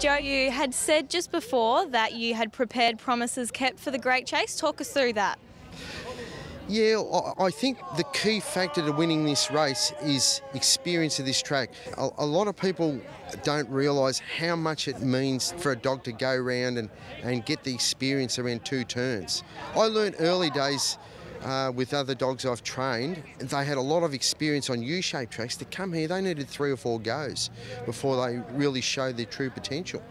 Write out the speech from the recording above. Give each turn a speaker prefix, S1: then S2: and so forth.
S1: Joe, you had said just before that you had prepared promises kept for the Great Chase. Talk us through that.
S2: Yeah, I think the key factor to winning this race is experience of this track. A, lot of people don't realise how much it means for a dog to go around and, and get the experience around two turns. I learned early days uh, with other dogs I've trained, they had a lot of experience on U-shaped tracks. To come here, they needed three or four goes before they really showed their true potential.